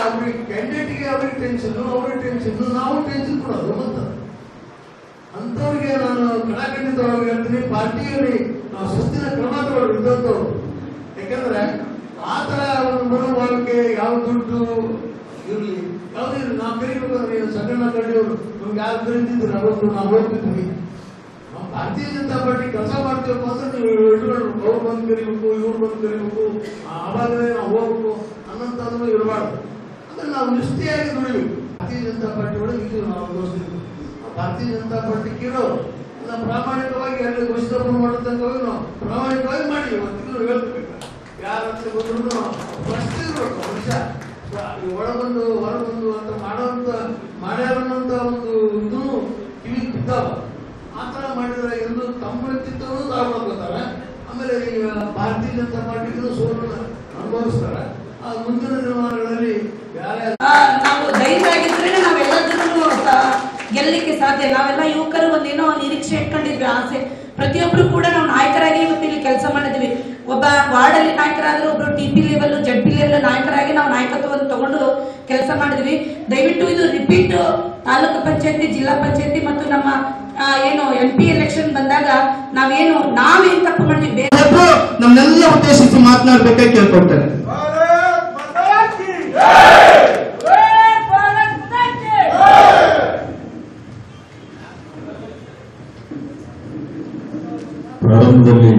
ಅವ್ರಿಗೆ ಕ್ಯಾಂಡಿಡೇಟ್ಗೆ ಅವ್ರಿಗೆ ಟೆನ್ಷನ್ ಅವ್ರಿಗೆ ಟೆನ್ಷನ್ ನಾವು ಟೆನ್ಷನ್ ಕೊಡೋದು ಅಂಥವ್ರಿಗೆ ನಾನು ಕಡಾಖಂಡಿತವಾಗಿ ಹೇಳ್ತೀನಿ ಪಾರ್ಟಿಯಲ್ಲಿ ನಾವು ಸುಸ್ತಿನ ಕ್ರಮ ತಗೊಳ್ಳಿ ಇದ್ದಂಥವ್ರು ಯಾಕಂದ್ರೆ ಆ ಥರ ಒಂದು ಮನೋಭಾವಕ್ಕೆ ಯಾವ ದುಡ್ಡು ಇರಲಿ ಯಾವುದೇ ನಾವು ಕರಿಬೇಕಂದ್ರೆ ನೀವು ಸಂಗಣ್ಣ ಕಡ್ಡಿಯವರು ನಮ್ಗೆ ಯಾರು ಕರೀತಿದ್ರು ಅವತ್ತು ನಾವು ಹೋಗ್ತಿದ್ವಿ ನಾವು ಭಾರತೀಯ ಜನತಾ ಪಾರ್ಟಿ ಕೆಲಸ ಮಾಡ್ತೀವಪ್ಪ ಅಂದ್ರೆ ನೀವು ಇಟ್ಕೊಂಡು ಕರಿಬೇಕು ಇವ್ರು ಬಂದು ಕರಿಬೇಕು ಆವಾಗಲೇ ನಾವು ಹೋಗ್ಬೇಕು ಅನ್ನೋಂಥದ್ದು ಇರಬಾರ್ದು. ಅಂದ್ರೆ ನಾವು ನಿಷ್ಠೆಯಾಗಿ ದುಡಿಬೇಕು. ಭಾರತೀಯ ಜನತಾ ಪಾರ್ಟಿ ಒಳಗೆ ಇದು ನಾವು ಘೋಷಿಸಿದ್ವಿ ಭಾರತೀಯ ಜನತಾ ಪಾರ್ಟಿ ಕೇಳೋರು ನಾವು ಪ್ರಾಮಾಣಿಕವಾಗಿ ಎಲ್ಲ ಘೋಷಿತಪೂರ್ಣ ಮಾಡತಕ್ಕವಾಗಿ ನಾವು ಪ್ರಾಮಾಣಿಕವಾಗಿ ಮಾಡಿ ಒಂದು ಹೇಳ್ಬೇಕು. ಯಾರಂತ ಬಂದ್ರು ಅಂತ ಮಾಡೋಂತ ಮಾಡ್ಯಾರನ್ನಂತ ಒಂದು ಇದು ಕಿವಿ ಬಿದ್ದಾವ. ಆ ಥರ ಮಾಡಿದ್ರೆ ಎಂದು ತಮ್ಮ ಚಿತ್ತವನ್ನು ತಾವು ಆಮೇಲೆ ಭಾರತೀಯ ಜನತಾ ಪಾರ್ಟಿಗೂ ಸೋಲನ್ನು ಅನುಭವಿಸ್ತಾರೆ. ಆ ಮುಂದಿನ ದಿನಮಾನಗಳಲ್ಲಿ ನಾವು ಗೆಲ್ಲಲಿಕ್ಕೆ ಸಾಧ್ಯ. ನಾವೆಲ್ಲ ಯುವಕರು ಒಂದೇನೋ ನಿರೀಕ್ಷೆ ಇಟ್ಕೊಂಡಿದ್ವಿ, ಆಸೆ. ಪ್ರತಿಯೊಬ್ರು ಕೂಡ ನಾವು ನಾಯಕರಾಗಿ ಇವತ್ತು ಇಲ್ಲಿ ಕೆಲಸ ಮಾಡಿದ್ವಿ. ಒಬ್ಬ ವಾರ್ಡಲ್ಲಿ ನಾಯಕರಾದ್ರೆ ಒಬ್ರು T P level, Z P level ನಾಯಕರಾಗಿ ನಾವು ನಾಯಕತ್ವವನ್ನು ತಗೊಂಡು ಕೆಲಸ ಮಾಡಿದ್ವಿ. ದಯವಿಟ್ಟು ಇದು ರಿಪೀಟ್ ತಾಲೂಕು ಪಂಚಾಯತಿ, ಜಿಲ್ಲಾ ಪಂಚಾಯತಿ ಮತ್ತು ನಮ್ಮ ಏನು ಎಂ ಪಿ ಎಲೆಕ್ಷನ್ ಬಂದಾಗ ನಾವೇನು ನಾವೇನ್ ತಪ್ಪು ಮಾಡಿದ್ವಿ ನಮ್ನೆಲ್ಲ ಉದ್ದೇಶಿಸಿ ಮಾತನಾಡ್ಬೇಕಾಗಿ ಕೇಳ್ಕೊಳ್ತಾರೆ ಪ್ರಾರಂಭದಲ್ಲಿ